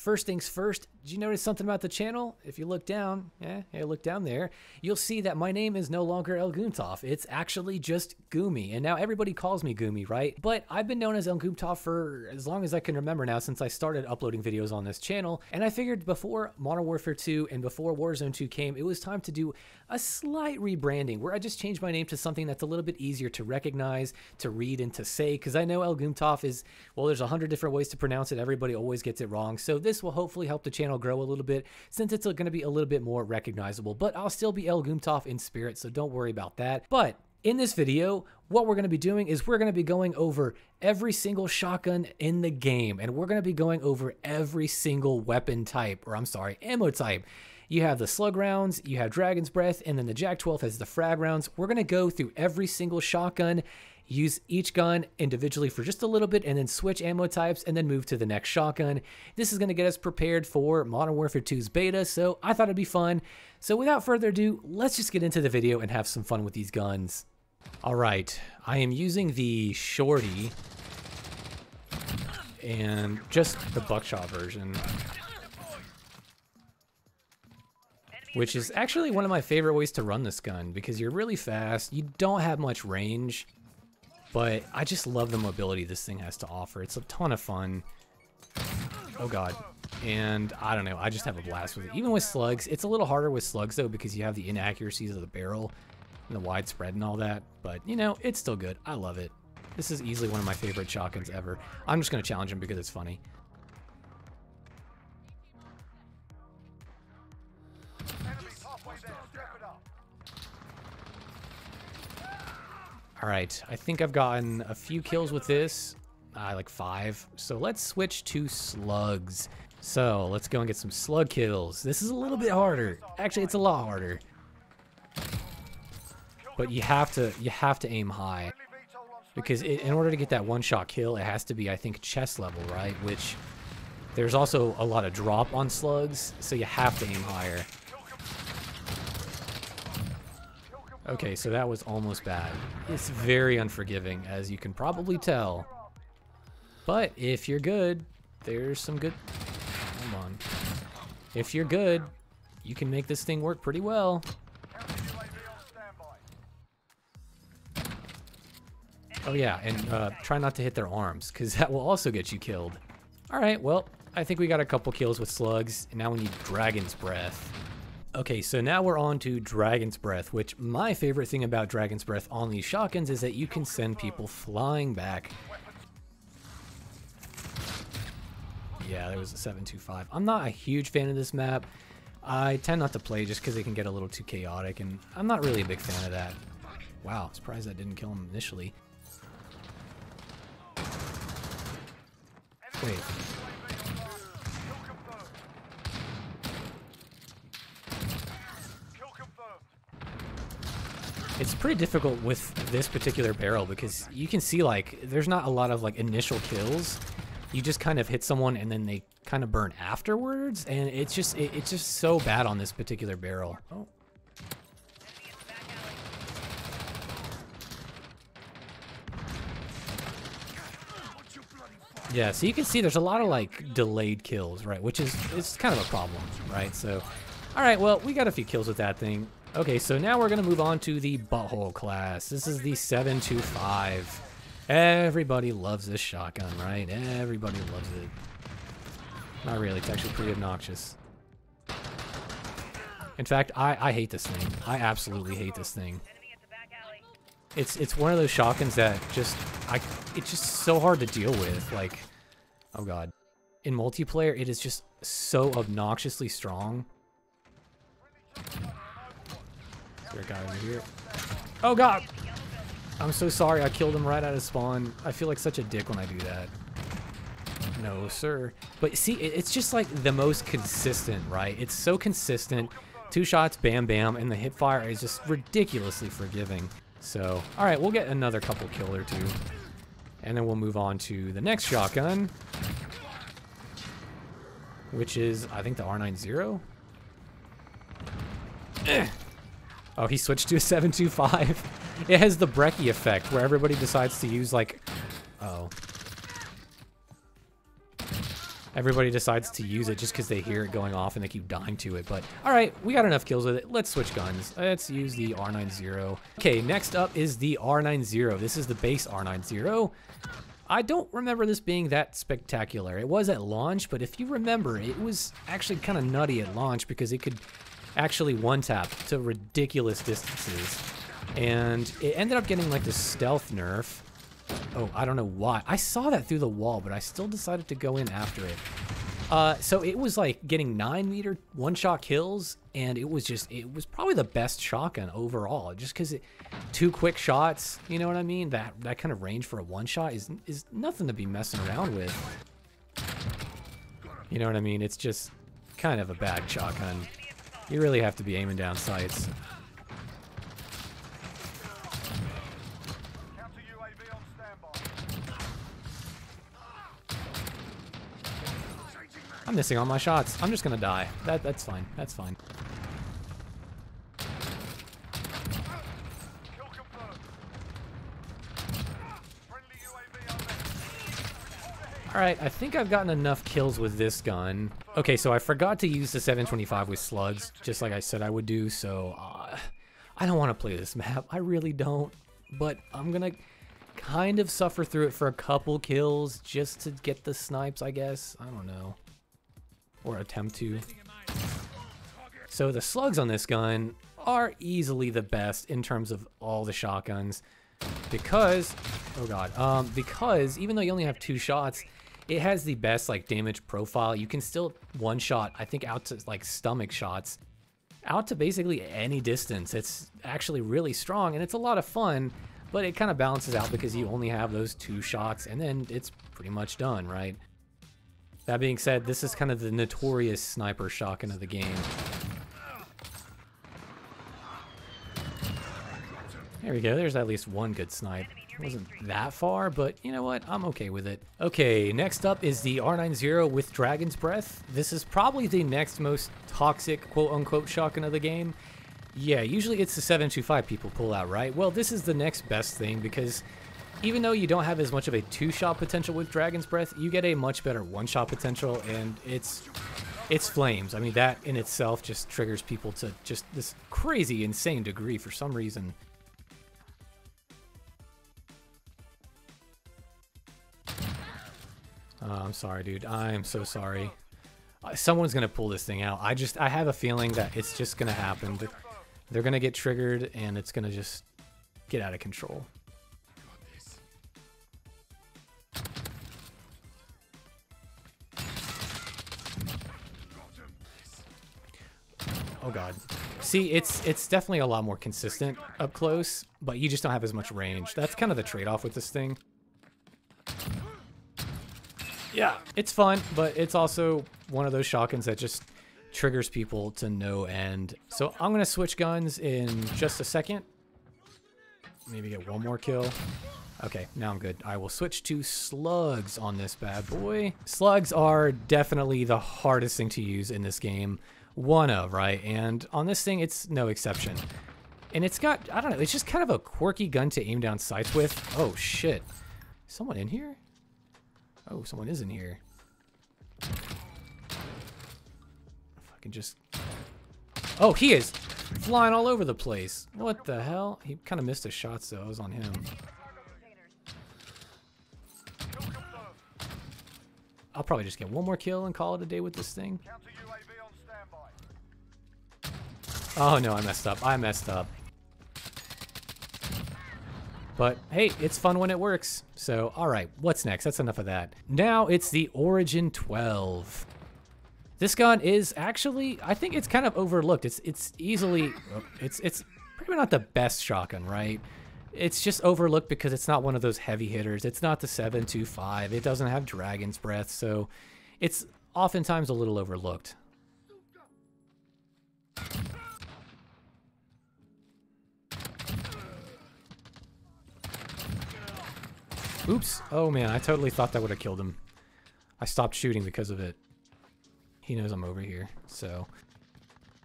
First things first, did you notice something about the channel? If you look down, yeah, hey, look down there, you'll see that my name is no longer El Goomtov. It's actually just Goomie, and now everybody calls me Goomie, right? But I've been known as El Goomtov for as long as I can remember now since I started uploading videos on this channel, and I figured before Modern Warfare 2 and before Warzone 2 came, it was time to do a slight rebranding where I just changed my name to something that's a little bit easier to recognize, to read, and to say, because I know El Goomtov is, well, there's a hundred different ways to pronounce it. Everybody always gets it wrong. So this will hopefully help the channel grow a little bit since it's uh, going to be a little bit more recognizable. But I'll still be El Goomtov in spirit, so don't worry about that. But in this video, what we're going to be doing is we're going to be going over every single shotgun in the game, and we're going to be going over every single weapon type, or I'm sorry, ammo type. You have the slug rounds, you have Dragon's Breath, and then the Jak 12 has the frag rounds. We're going to go through every single shotgun, use each gun individually for just a little bit, and then switch ammo types, and then move to the next shotgun. This is going to get us prepared for Modern Warfare 2's beta, so I thought it'd be fun. So without further ado, let's just get into the video and have some fun with these guns. All right, I am using the Shorty and just the buckshot version. which is actually one of my favorite ways to run this gun because you're really fast, you don't have much range, but I just love the mobility this thing has to offer. It's a ton of fun. Oh god. And I don't know, I just have a blast with it. Even with slugs, it's a little harder with slugs though because you have the inaccuracies of the barrel and the widespread and all that, but you know, it's still good. I love it. This is easily one of my favorite shotguns ever. I'm just going to challenge him because it's funny. All right, I think I've gotten a few kills with this, uh, like five. So let's switch to slugs. So let's go and get some slug kills. This is a little bit harder. Actually, it's a lot harder. But you have to you have to aim high because it, in order to get that one shot kill, it has to be I think chest level, right? Which there's also a lot of drop on slugs, so you have to aim higher. Okay, so that was almost bad. It's very unforgiving, as you can probably tell. But if you're good, there's some good... Hold on. If you're good, you can make this thing work pretty well. Oh yeah, and uh, try not to hit their arms, because that will also get you killed. Alright, well, I think we got a couple kills with slugs, and now we need Dragon's Breath. Okay, so now we're on to Dragon's Breath, which my favorite thing about Dragon's Breath on these shotguns is that you can send people flying back. Yeah, there was a 725. I'm not a huge fan of this map. I tend not to play just because it can get a little too chaotic, and I'm not really a big fan of that. Wow, surprised that didn't kill him initially. Wait, pretty difficult with this particular barrel because you can see like there's not a lot of like initial kills. You just kind of hit someone and then they kind of burn afterwards and it's just it, it's just so bad on this particular barrel. Oh. Yeah, so you can see there's a lot of like delayed kills, right? Which is it's kind of a problem, right? So, all right, well, we got a few kills with that thing. Okay, so now we're going to move on to the Butthole class. This is the 725. Everybody loves this shotgun, right? Everybody loves it. Not really, it's actually pretty obnoxious. In fact, I, I hate this thing. I absolutely hate this thing. It's it's one of those shotguns that just I it's just so hard to deal with. Like, oh god. In multiplayer, it is just so obnoxiously strong. Guy over here. Oh god! I'm so sorry I killed him right out of spawn. I feel like such a dick when I do that. No, sir. But see, it's just like the most consistent, right? It's so consistent. Two shots, bam, bam, and the hip fire is just ridiculously forgiving. So, alright, we'll get another couple kill or two. And then we'll move on to the next shotgun. Which is, I think, the R9-0. Oh, he switched to a 725. it has the Brecci effect, where everybody decides to use, like... Oh. everybody decides to use it just because they hear it going off and they keep dying to it. But all right, we got enough kills with it. Let's switch guns. Let's use the R9-0. Okay, next up is the R9-0. This is the base R9-0. I don't remember this being that spectacular. It was at launch, but if you remember, it was actually kind of nutty at launch because it could actually one-tap to ridiculous distances. And it ended up getting like the stealth nerf. Oh, I don't know why. I saw that through the wall, but I still decided to go in after it. Uh, so it was like getting nine meter one shot kills, and it was just it was probably the best shotgun overall. Just because it two quick shots, you know what I mean? That that kind of range for a one shot is is nothing to be messing around with. You know what I mean? It's just kind of a bad shotgun. You really have to be aiming down sights. I'm missing all my shots. I'm just gonna die. That that's fine. That's fine. Alright, I think I've gotten enough kills with this gun. Okay, so I forgot to use the 725 with slugs, just like I said I would do, so... Uh, I don't want to play this map. I really don't. But I'm gonna kind of suffer through it for a couple kills just to get the snipes, I guess. I don't know or attempt to. So the slugs on this gun are easily the best in terms of all the shotguns because, oh god, um, because even though you only have two shots, it has the best like damage profile. You can still one shot, I think out to like stomach shots, out to basically any distance. It's actually really strong and it's a lot of fun, but it kind of balances out because you only have those two shots and then it's pretty much done, right? That being said, this is kind of the notorious sniper shotgun of the game. There we go, there's at least one good snipe. Wasn't that far, but you know what? I'm okay with it. Okay, next up is the R9-0 with Dragon's Breath. This is probably the next most toxic quote-unquote shotgun of the game. Yeah, usually it's the 725 people pull out, right? Well, this is the next best thing because even though you don't have as much of a two-shot potential with Dragon's Breath, you get a much better one-shot potential, and it's it's flames. I mean, that in itself just triggers people to just this crazy, insane degree for some reason. Oh, I'm sorry, dude. I'm so sorry. Uh, someone's gonna pull this thing out. I just, I have a feeling that it's just gonna happen. They're gonna get triggered, and it's gonna just get out of control. Oh god. See, it's it's definitely a lot more consistent up close, but you just don't have as much range. That's kind of the trade-off with this thing. Yeah, it's fun, but it's also one of those shotguns that just triggers people to no end. So I'm going to switch guns in just a second. Maybe get one more kill. Okay, now I'm good. I will switch to slugs on this bad boy. Slugs are definitely the hardest thing to use in this game one of, right? And on this thing, it's no exception. And it's got, I don't know, it's just kind of a quirky gun to aim down sights with. Oh, shit. Someone in here? Oh, someone is in here. If I can just... Oh, he is flying all over the place. What the hell? He kind of missed his shots, though. I was on him. I'll probably just get one more kill and call it a day with this thing. Oh no, I messed up. I messed up. But hey, it's fun when it works. So, alright, what's next? That's enough of that. Now it's the Origin 12. This gun is actually, I think it's kind of overlooked. It's it's easily, oh, it's it's probably not the best shotgun, right? It's just overlooked because it's not one of those heavy hitters. It's not the 725. It doesn't have Dragon's Breath, so it's oftentimes a little overlooked. Oops. Oh man, I totally thought that would have killed him. I stopped shooting because of it. He knows I'm over here, so...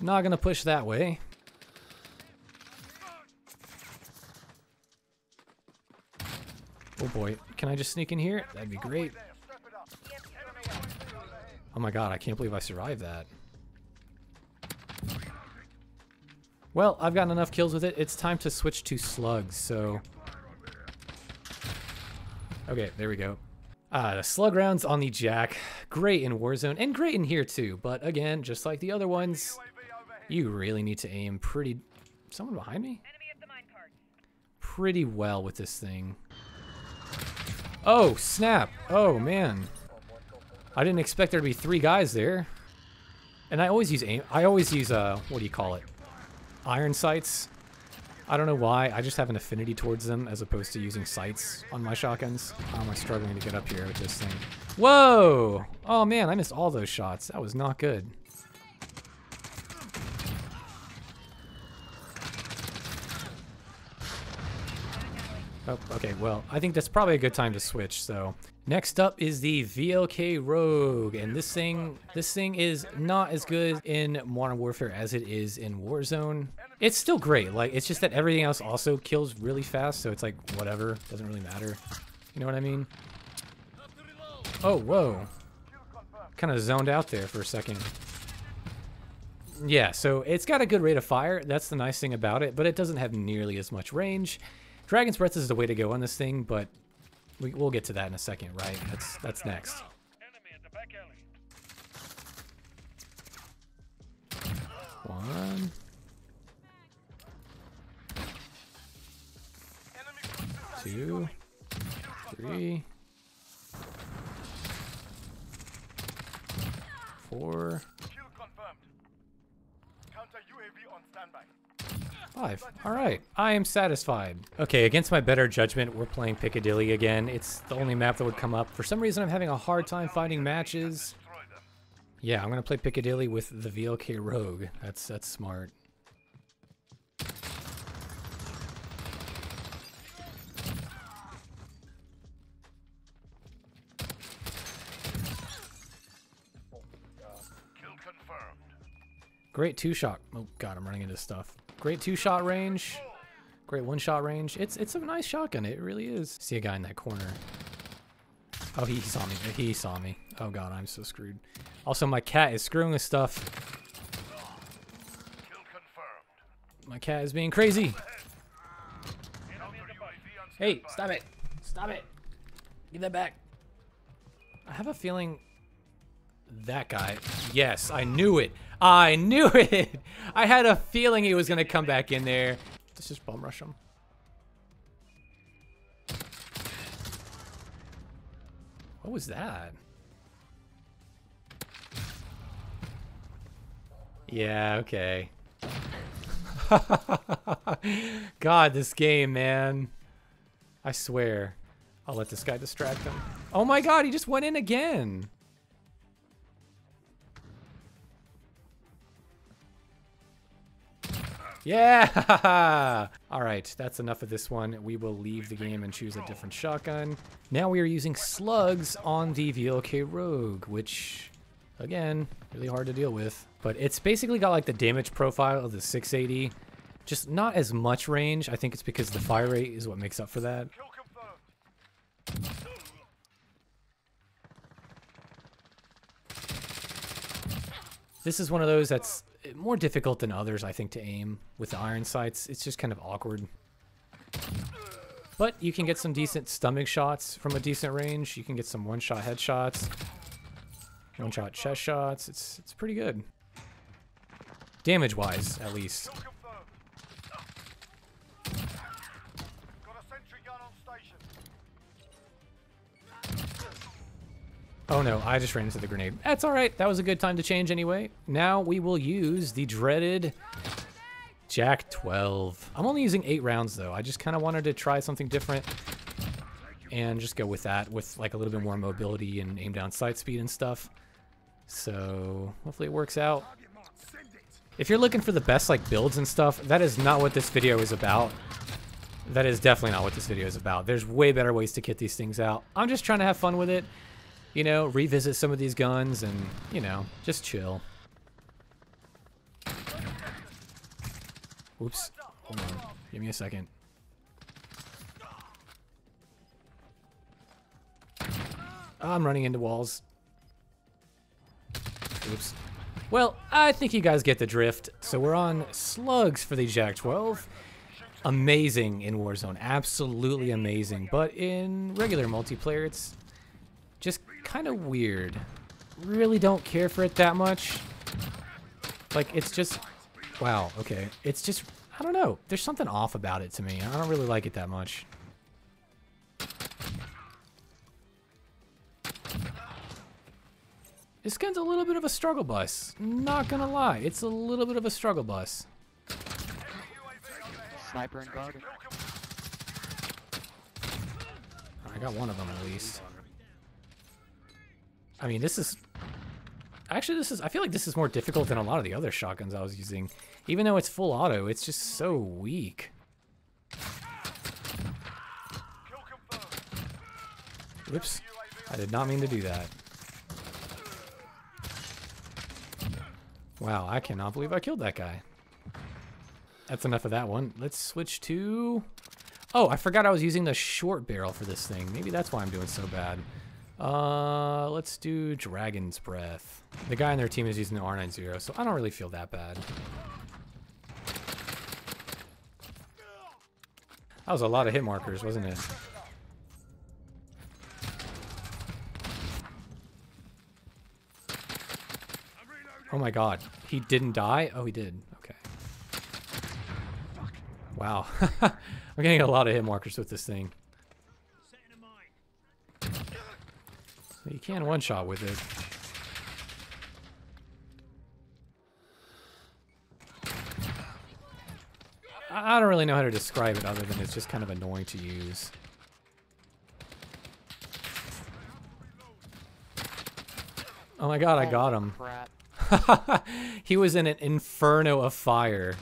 Not gonna push that way. Oh boy, can I just sneak in here? That'd be great. Oh my god, I can't believe I survived that. Well, I've gotten enough kills with it. It's time to switch to slugs, so... Okay, there we go. Uh, the slug rounds on the Jack, great in Warzone, and great in here too, but again, just like the other ones, you really need to aim pretty... Someone behind me? Pretty well with this thing. Oh, snap! Oh, man. I didn't expect there to be three guys there. And I always use aim. I always use, uh, what do you call it? Iron sights. I don't know why. I just have an affinity towards them as opposed to using sights on my shotguns. How am I struggling to get up here with this thing? Whoa! Oh man, I missed all those shots. That was not good. Oh, okay, well, I think that's probably a good time to switch, so. Next up is the VLK Rogue, and this thing, this thing is not as good in Modern Warfare as it is in Warzone. It's still great, like, it's just that everything else also kills really fast, so it's like, whatever, doesn't really matter. You know what I mean? Oh, whoa. Kind of zoned out there for a second. Yeah, so it's got a good rate of fire, that's the nice thing about it, but it doesn't have nearly as much range. Dragon's Breath is the way to go on this thing, but we, will get to that in a second, right? That's that's next. One. Two. Three. Four. Five. Alright. I am satisfied. Okay, against my better judgment, we're playing Piccadilly again. It's the only map that would come up. For some reason, I'm having a hard time finding matches. Yeah, I'm gonna play Piccadilly with the VLK Rogue. That's that's smart. Great two-shot. Oh god, I'm running into stuff. Great two-shot range. Great one-shot range. It's it's a nice shotgun. It really is. See a guy in that corner. Oh, he saw me. He saw me. Oh god, I'm so screwed. Also, my cat is screwing with stuff. My cat is being crazy. Hey, stop it. Stop it. Give that back. I have a feeling that guy. Yes, I knew it. I knew it. I had a feeling he was going to come back in there. Let's just bomb rush him. What was that? Yeah, okay. God, this game, man. I swear. I'll let this guy distract him. Oh my god, he just went in again. Yeah! All right, that's enough of this one. We will leave the game and choose a different shotgun. Now we are using slugs on the VLK Rogue, which, again, really hard to deal with. But it's basically got like the damage profile of the 680. Just not as much range. I think it's because the fire rate is what makes up for that. This is one of those that's more difficult than others, I think, to aim with the iron sights. It's just kind of awkward. But you can get some decent stomach shots from a decent range. You can get some one-shot headshots, one-shot chest shots. It's it's pretty good. Damage-wise, at least. Oh no, I just ran into the grenade. That's alright, that was a good time to change anyway. Now we will use the dreaded Jak 12. I'm only using 8 rounds though. I just kind of wanted to try something different and just go with that with like a little bit more mobility and aim down sight speed and stuff. So hopefully it works out. If you're looking for the best like builds and stuff, that is not what this video is about. That is definitely not what this video is about. There's way better ways to kit these things out. I'm just trying to have fun with it you know, revisit some of these guns and, you know, just chill. Oops. Hold on. Give me a second. Ah, I'm running into walls. Oops. Well, I think you guys get the drift. So we're on slugs for the Jak-12. Amazing in Warzone, absolutely amazing. But in regular multiplayer, it's just kind of weird. Really don't care for it that much. Like, it's just, wow, okay. It's just, I don't know. There's something off about it to me. I don't really like it that much. This gun's a little bit of a struggle bus. Not gonna lie, it's a little bit of a struggle bus. Sniper and guard. I got one of them at least. I mean, this is... Actually, this is... I feel like this is more difficult than a lot of the other shotguns I was using. Even though it's full auto, it's just so weak. Whoops. I did not mean to do that. Wow, I cannot believe I killed that guy. That's enough of that one. Let's switch to... Oh, I forgot I was using the short barrel for this thing. Maybe that's why I'm doing so bad. Uh, let's do Dragon's Breath. The guy on their team is using the R9-0, so I don't really feel that bad. That was a lot of hit markers, wasn't it? Oh my god. He didn't die? Oh, he did. Okay. Wow. I'm getting a lot of hit markers with this thing. Can one-shot with it. I don't really know how to describe it other than it's just kind of annoying to use. Oh my god, I got him. He was in an inferno of fire.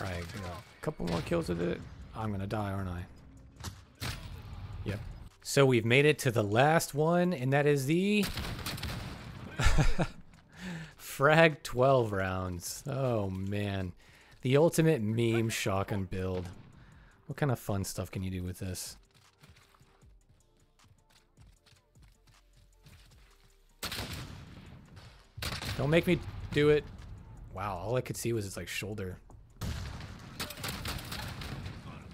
Alright, a couple more kills with it. I'm gonna die, aren't I? Yep. So we've made it to the last one, and that is the... Frag 12 rounds. Oh, man. The ultimate meme shotgun build. What kind of fun stuff can you do with this? Don't make me do it. Wow, all I could see was its like shoulder.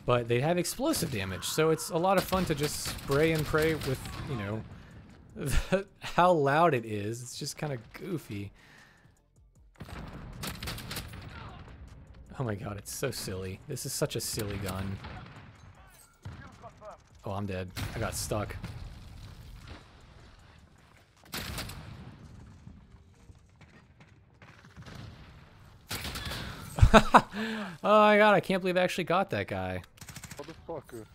But they have explosive damage, so it's a lot of fun to just spray and pray with, you know, how loud it is. It's just kind of goofy. Oh my god, it's so silly. This is such a silly gun. Oh, I'm dead. I got stuck. oh my god, I can't believe I actually got that guy. Motherfucker.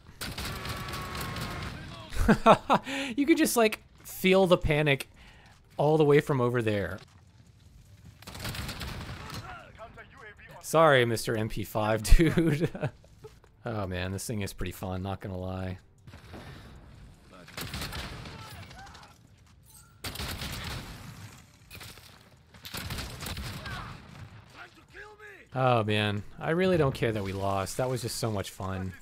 you could just like feel the panic all the way from over there. Sorry, Mr. MP5, dude. oh man, this thing is pretty fun, not gonna lie. Oh man, I really don't care that we lost. That was just so much fun.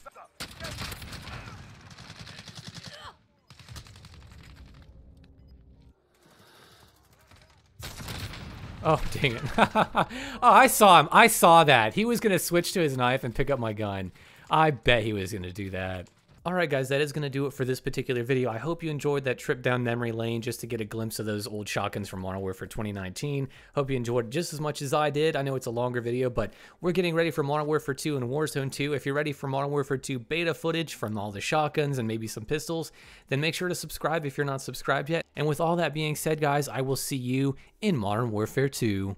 Oh, dang it. oh, I saw him. I saw that. He was going to switch to his knife and pick up my gun. I bet he was going to do that. Alright guys, that is going to do it for this particular video. I hope you enjoyed that trip down memory lane just to get a glimpse of those old shotguns from Modern Warfare 2019. Hope you enjoyed it just as much as I did. I know it's a longer video, but we're getting ready for Modern Warfare 2 and Warzone 2. If you're ready for Modern Warfare 2 beta footage from all the shotguns and maybe some pistols, then make sure to subscribe if you're not subscribed yet. And with all that being said, guys, I will see you in Modern Warfare 2.